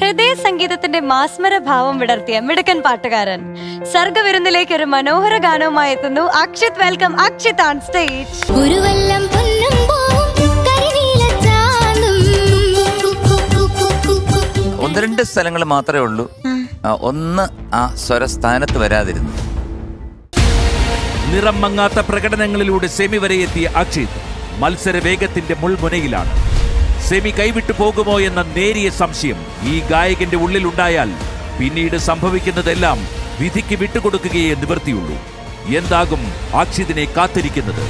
ഹൃദയ സംഗീതത്തിന്റെ മാസ്മര ഭാവം വിടർത്തിയ മിടുക്കൻ പാട്ടുകാരൻ. സർഗവിരുന്നിലേക്ക് ഒരു മനോഹര ഗാനവുമായി എത്തുന്നു Akshit. Welcome Akshit on stage ഒന്ന് രണ്ട് സ്ഥലങ്ങൾ മാത്രമേ ഉള്ളൂ. ഒന്ന് ആ സ്വരസ്ഥാനത്ത് വരാതിരുന്നു. നിറം മങ്ങാത്ത പ്രകടനങ്ങളിലൂടെ സെമി വരെ എത്തിയ അക്ഷിത് മത്സര വേഗത്തിന്റെ മുൾമുനയിലാണ്. സെമി കൈവിട്ടു പോകുമോ എന്ന നേരിയ സംശയം ഈ ഗായകന്റെ ഉള്ളിലുണ്ടായാൽ പിന്നീട് സംഭവിക്കുന്നതെല്ലാം വിധിക്ക് വിട്ടുകൊടുക്കുകയേ നിവൃത്തിയുള്ളൂ. എന്താകും അക്ഷിതിനെ കാത്തിരിക്കുന്നത്?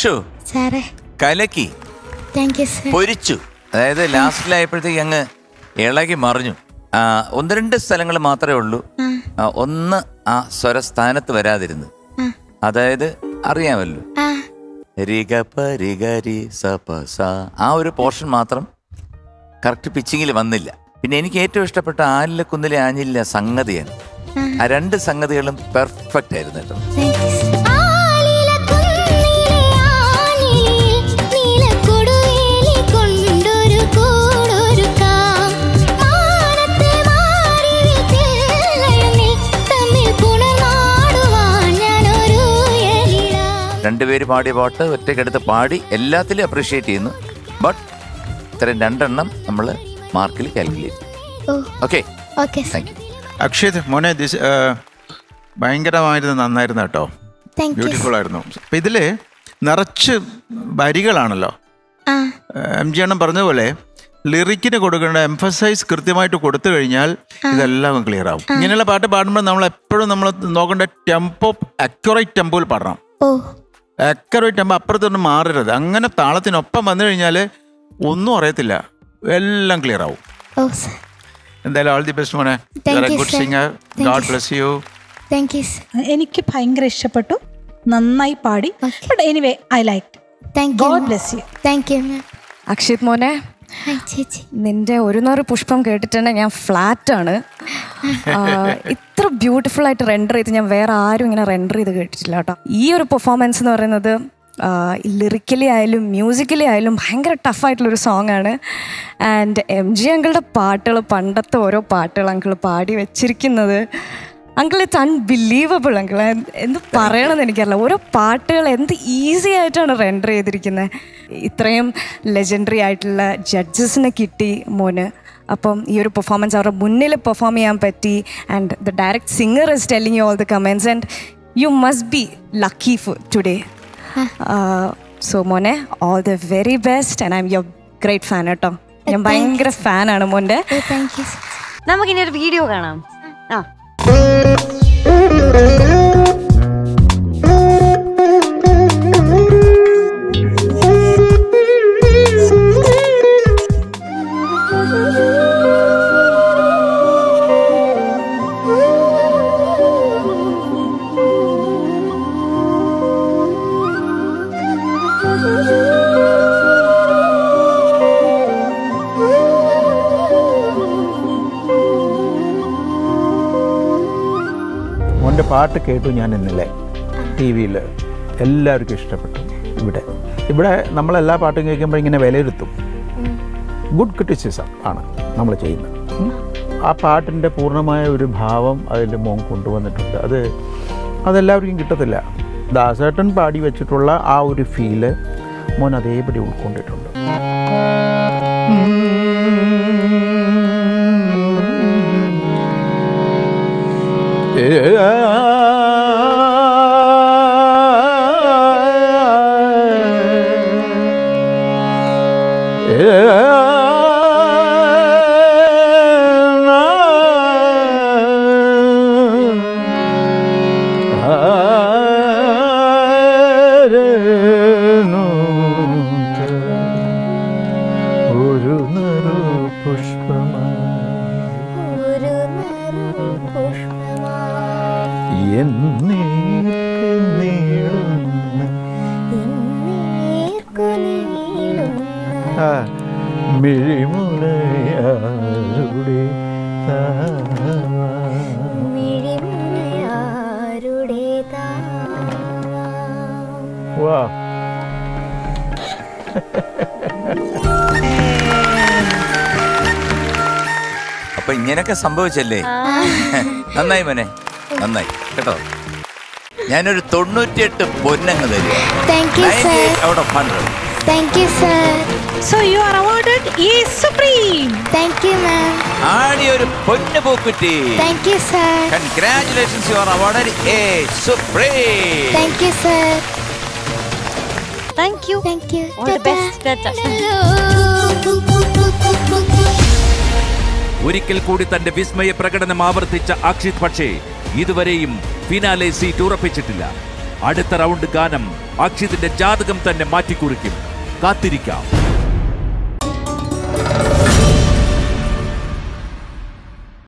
സാറേ. കലക്കി. താങ്ക് യു സാർ പൊരിച്ചു. അതായത് ലാസ്റ്റിലായപ്പോഴത്തേക്ക് അങ്ങ് ഇളകി മറിഞ്ഞു. ആ, ഒന്ന് രണ്ട് സ്ഥലങ്ങൾ മാത്രമേ ഉള്ളൂ. ആ, ഒന്ന് ആ സ്വരസ്ഥാനത്ത് വരാതിരുന്നു. അതായത് അറിയാമല്ലോ. ആ. രിഗ പ രിഗ രി സ പ സ. ആ ഒരു പോർഷൻ മാത്രം കറക്റ്റ് പിച്ചിങ്ങിൽ വന്നില്ല. പിന്നെ എനിക്ക് ഏറ്റവും ഇഷ്ടപ്പെട്ട ആലിലെ കുന്നിലെ ആഞ്ഞില്ല സംഗതിയാണ്. ആ. രണ്ട് സംഗതികളും പെർഫെക്റ്റ് ആയിരുന്നു കേട്ടോ. താങ്ക് യു രണ്ടുപേര് പാടിയ പാട്ട് ഒറ്റയ്ക്കെടുത്ത് പാടി എല്ലാത്തിലും അപ്രീഷിയേറ്റ് ചെയ്യുന്നു. ബട്ട് ഇത്രയും രണ്ടെണ്ണം നമ്മൾ മാർക്കിൽ calculate okay okay thank you Akshay മോനെ ദിസ് ഭയങ്കരമായിരുന്നു നന്നായിരുന്നു കേട്ടോ. ബ്യൂട്ടിഫുൾ ആയിരുന്നു. അപ്പം ഇതിൽ നിറച്ച് വരികളാണല്ലോ. ആ. എം ജി അണ്ണൻ പറഞ്ഞ പോലെ ലിറിക്കിന് കൊടുക്കേണ്ട എംഫസൈസ് കൃത്യമായിട്ട് കൊടുത്തു കഴിഞ്ഞാൽ ഇതെല്ലാം ക്ലിയർ ആവും. ഇങ്ങനെയുള്ള പാട്ട് പാടുമ്പോൾ നമ്മൾ എപ്പോഴും നമ്മൾ നോക്കേണ്ട ടെമ്പോ അക്യുറേറ്റ് ടെമ്പോയിൽ പാടണം. ഓ ആകുമ്പോൾ അപ്പുറത്തൊന്നും മാറരുത്. അങ്ങനെ താളത്തിനൊപ്പം വന്നു കഴിഞ്ഞാൽ ഒന്നും അറിയത്തില്ല. എല്ലാം ക്ലിയർ ആവും. ഓ സാർ. എന്തായാലും ഓൾ ദി ബെസ്റ്റ് മോനെ. Good singer god you, bless you thank you എനിക്ക് ഭയങ്കര ഇഷ്ടപ്പെട്ടു. നന്നായി പാടി. But anyway I like thank you god bless you thank you Akshit മോനെ നിന്റെ ഒരു നൂറ് പുഷ്പം കേട്ടിട്ടുണ്ട് ഞാൻ ഫ്ലാറ്റ് ആണ് ഇത്ര ബ്യൂട്ടിഫുൾ ആയിട്ട് റെൻഡർ ചെയ്ത് ഞാൻ വേറെ ആരും ഇങ്ങനെ റെൻഡർ ചെയ്ത് കേട്ടിട്ടില്ല കേട്ടോ. ഈ ഒരു പെർഫോമൻസ് എന്ന് പറയുന്നത് ലിറിക്കലി ആയാലും മ്യൂസിക്കലി ആയാലും ഭയങ്കര ടഫായിട്ടുള്ളൊരു സോങ് ആണ്. ആൻഡ് എം ജി അങ്കിളുടെ പാട്ടുകൾ പണ്ടത്തെ ഓരോ പാട്ടുകൾ അങ്കിൾ പാടി വെച്ചിരിക്കുന്നത്. അങ്കിൾ ഇറ്റ്സ് അൺബിലീവബിൾ അങ്കിൾ എന്ത് പറയണമെന്ന് എനിക്കറിയില്ല. ഓരോ പാട്ടുകൾ എന്ത് ഈസി ആയിട്ടാണ് റെൻഡർ ചെയ്തിരിക്കുന്നത് ഇത്രയും ലെജൻഡറി ആയിട്ടുള്ള ജഡ്ജസിനെ കിട്ടി മോന്. അപ്പം ഈ ഒരു പെർഫോമൻസ് അവരുടെ മുന്നിൽ പെർഫോം ചെയ്യാൻ പറ്റി. And the direct singer is telling you all the comments and you must be lucky for today so മോനെ all the very best and I'm your great fan കേട്ടോ ഞാൻ ഭയങ്കര ഫാനാണ് മോന്റെ. നമുക്കിനി ഒരു വീഡിയോ കാണാം. ആ മോന്റെ പാട്ട് കേട്ടു ഞാൻ ഇന്നലെ. ടി വിയിൽ എല്ലാവർക്കും ഇഷ്ടപ്പെട്ടു. ഇവിടെ. ഇവിടെ നമ്മളെല്ലാ പാട്ടും കേൾക്കുമ്പോൾ ഇങ്ങനെ വിലയിരുത്തും. ഗുഡ് ക്രിറ്റിസിസം ആണ് നമ്മൾ ചെയ്യുന്നത്. ആ പാട്ടിന്റെ പൂർണമായ ഒരു ഭാവം അതിൽ മോൻ കൊണ്ടുവന്നിട്ടുണ്ട്. അത് അതെല്ലാവർക്കും കിട്ടത്തില്ല. ദാസേട്ടൻ പാടി വെച്ചിട്ടുള്ള ആ ഒരു ഫീൽ മോൻ അതേപടി ഉൾക്കൊണ്ടിട്ടുണ്ട്. ഒരു വാ. അപ്പൊ ഇങ്ങനെയൊക്കെ സംഭവിച്ചല്ലേ? നന്നായി മോനെ നന്നായി. കേട്ടോ? ഞാനൊരു തൊണ്ണൂറ്റിയെട്ട് പൊന്നങ്ങ് തരും അവിടെ hundred Thank you, sir. So you are awarded ഈ സുപ്രീം Thank you, ma'am. ആടി ഒരു പൊന്ന് പൂക്കുറ്റി Thank you, sir. Congratulations you are awarded a supreme Thank you, sir. Thank you Thank you. All the best, Tata. ഒരിക്കൽ കൂടി തന്റെ വിസ്മയ പ്രകടനം ആവർത്തിച്ച അക്ഷിത് പക്ഷേ ഇതുവരെയും ഫിനാലെ സീറ്റ് ഉറപ്പിച്ചിട്ടില്ല അടുത്ത റൗണ്ട് ഗാനം അക്ഷിതിന്റെ ജാതകം തന്നെ മാറ്റിക്കുറിക്കും കാത്തിരിക്കാം